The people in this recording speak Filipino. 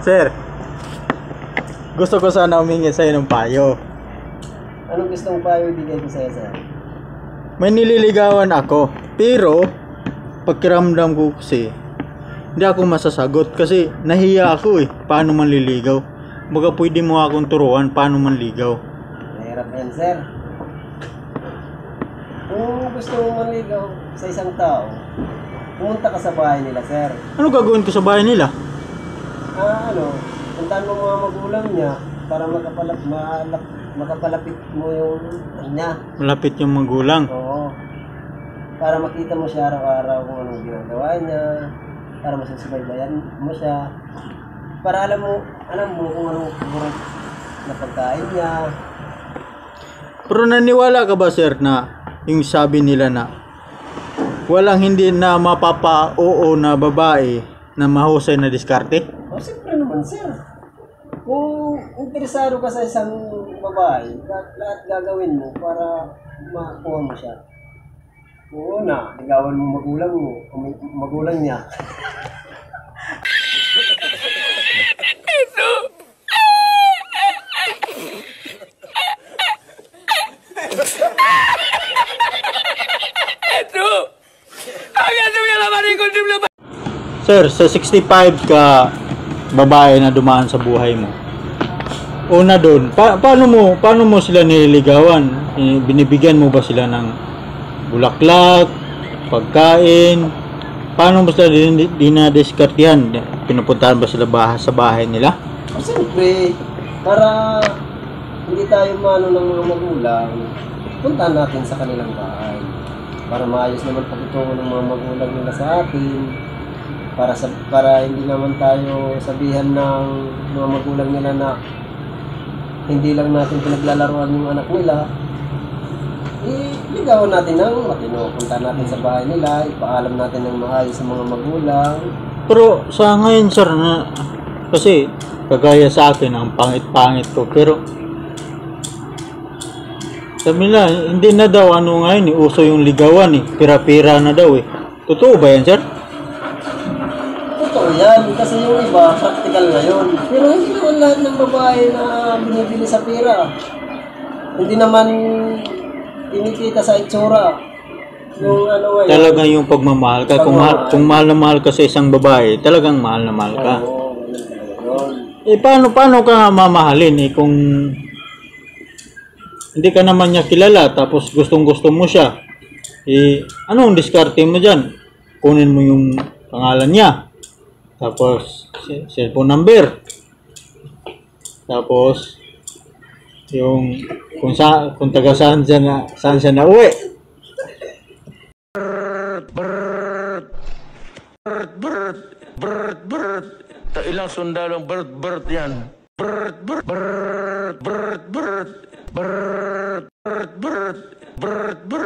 Sir, gusto ko sana humingi sa'yo ng payo. Anong gusto mong payo ibigay ko sa'yo, sir? May nililigawan ako, pero pagkiramdam ko kasi hindi ako masasagot kasi nahiya ako eh. Paano manliligaw? Baga pwede mo akong turuan paano manligaw. Mahirap yan, sir. Kung gusto mong manligaw sa isang tao, pumunta ka sa bahay nila, sir. Ano gagawin ko sa bahay nila? Ah, ano, puntahan mo mga magulang niya para makapalap, malap, makapalapit mo yung niya. Malapit yung magulang. Oo. Para makita mo siya araw-araw kung anong ginagawa niya, para masusubaybayan mo siya, para alam mo, alam mo kung anong favorite na pagkain niya. Pero naniwala ka ba sir na yung sabi nila na walang hindi na mapapa-oo na babae na mahusay na diskarte? Oh, sir. Kung interesado ka sa isang babae, lahat, lahat gagawin mo para makuha mo siya. Una, ligawan mo magulang mo, magulang niya. Sir, sa 65 ka babae na dumaan sa buhay mo. Una doon, pa- paano mo paano mo sila nililigawan? Eh, Binibigyan mo ba sila ng bulaklak, pagkain? Paano mo sila din- dinadiskartihan? Pinupuntahan ba sila bahay, sa bahay nila? O, siyempre, para hindi tayo mano ng mga magulang, puntahan natin sa kanilang bahay. Para maayos naman pagtutungo ng mga magulang nila sa atin. Para sa para hindi naman tayo sabihan ng mga magulang nila na hindi lang natin pinaglalaruan yung anak nila. Iligawan natin ng matino. Punta natin sa bahay nila, ipaalam natin ng maayos sa mga magulang. Pero sa ngayon sir na kasi kagaya sa akin ang pangit-pangit ko pero sabi nila hindi na daw ano ngayon eh, uso yung ligawan eh pira-pira na daw eh totoo ba yan sir? Totoo yan, kasi yung iba, practical na yun. Pero hindi naman lahat ng babae na binibili sa pera. Hindi naman kinikita sa itsura. Yung ano ngayon. talagang yung pagmamahal ka kung mahal, kung mahal na mahal ka sa isang babae talagang mahal na mahal ka Oo, talaga eh paano paano ka nga mamahalin eh kung hindi ka naman niya kilala tapos gustong gusto mo siya eh anong diskarte mo dyan kunin mo yung pangalan niya tapos cellphone number tapos yung kung sa kung taga saan siya na saan siya nauwi Ta ilang sundalong bird bird yan. Bird bird bird bird bird bird bird bird bird